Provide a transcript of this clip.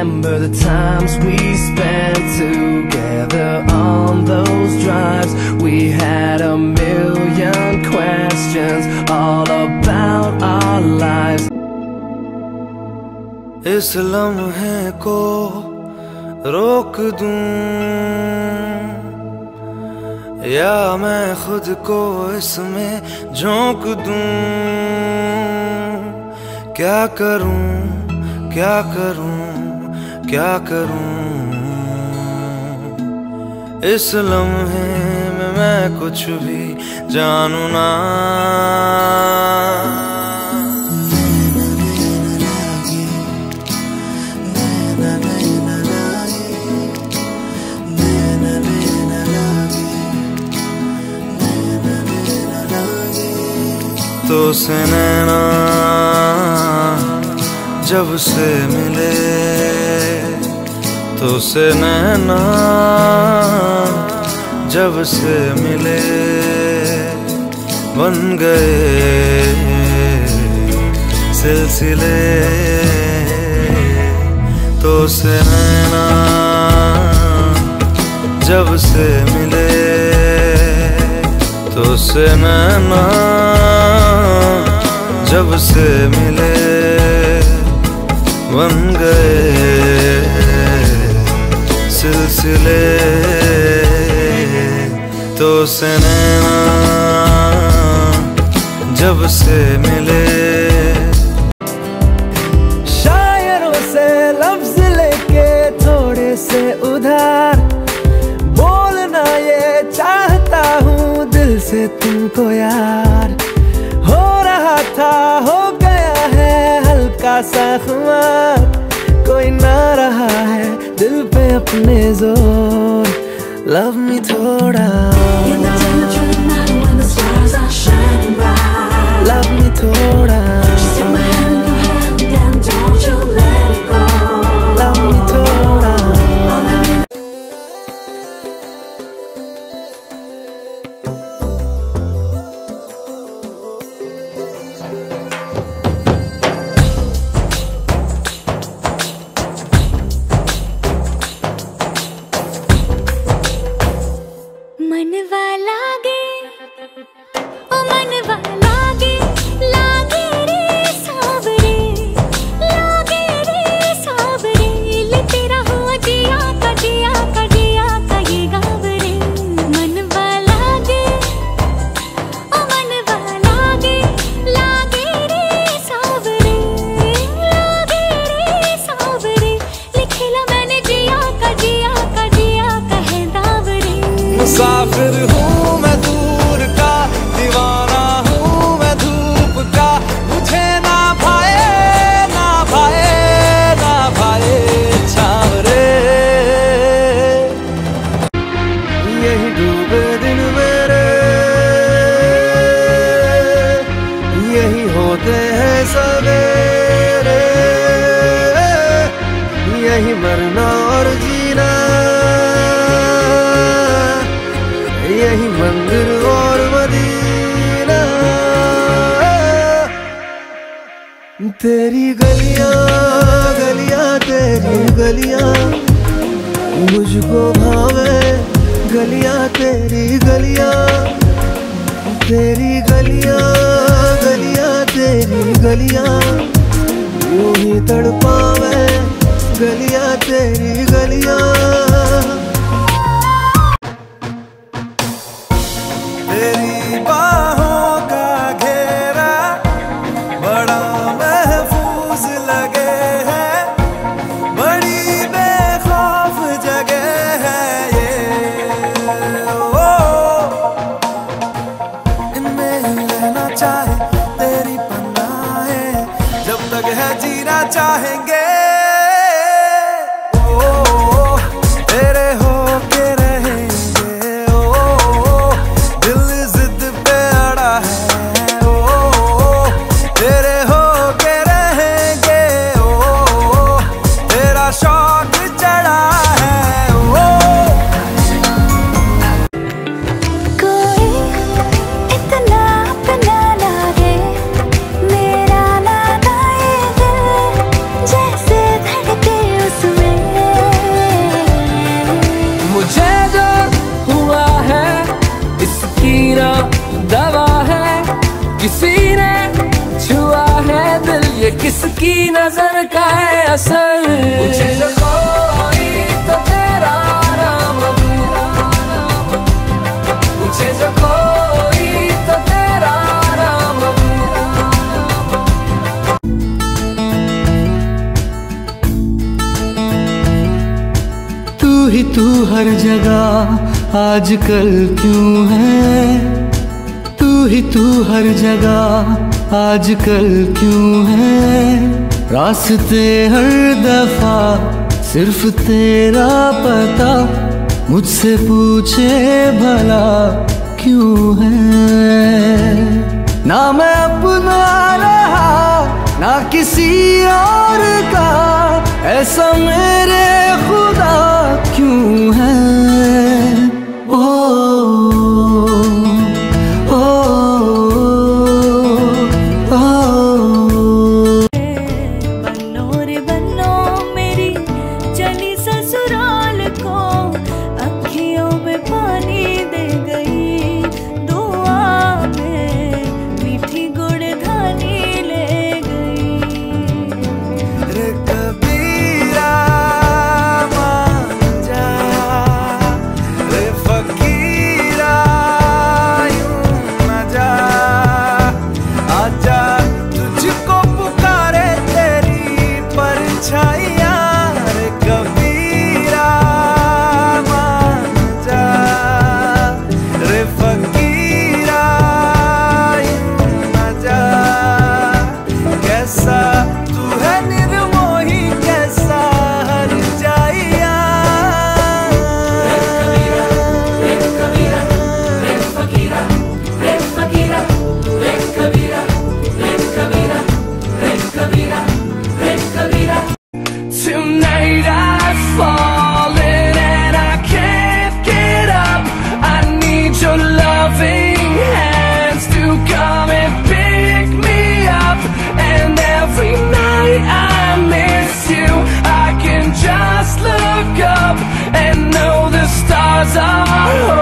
remember the times we spent together on those drives. We had a million questions all about our lives. इस लम्हे को रोक दूं या मैं खुद को इसमें झोंक दूं क्या करूं क्या करूं क्या करूँ? इस लम्हे में मैं कुछ भी जानू ना। तो से नैना जब से मिले तो से नैना जब से मिले बन गए सिलसिले। तो से नैना जब से मिले तो से नैना जब से मिले बन गए। सिलसिले तो से जब से मिले। शायरों से लफ्ज लेके थोड़े से उधार। बोलना ये चाहता हूँ दिल से तुमको यार। हो रहा था, हो गया है, हल्का सा खुमार। अपने जोर लव मी थोड़ा In the dim यही मंदिर और मदीना। तेरी गलियाँ गलियाँ, तेरी गलियाँ, मुझको भावे गलियाँ, तेरी गलियाँ। तेरी गलियाँ गलियाँ, तेरी गलियाँ, यूँ ही तड़पावे गलियाँ, तेरी गलियाँ। किसकी नज़र का है असर। मुझे जो कोई तो तेरा नाम मुझे जो कोई तो तेरा नाम तू ही तू हर जगह आजकल क्यों है? तू ही तू हर जगह आजकल क्यों है? रास्ते हर दफ़ा, सिर्फ़ तेरा पता। मुझसे पूछे भला क्यों है? ना मैं अपना रहा, ना किसी और का। ऐसा में you. I can just look up And know the stars are